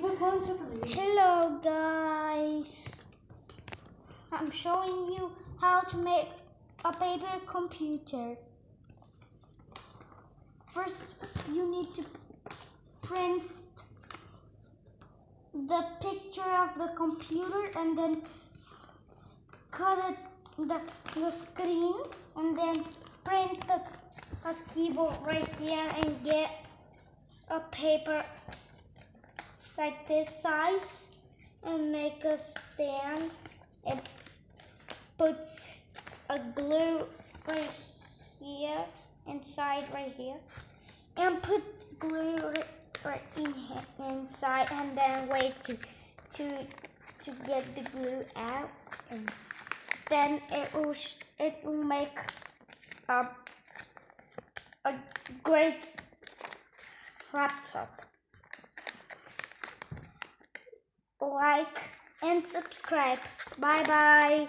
Hello guys, I'm showing you how to make a paper computer. First, you need to print the picture of the computer and then cut it, the, the screen and then print the a keyboard right here and get a paper like this size and make a stand. And put a glue right here inside right here and put glue right, in here, inside and then wait to to to get the glue out. And then it will it will make a a great laptop like and subscribe. Bye bye.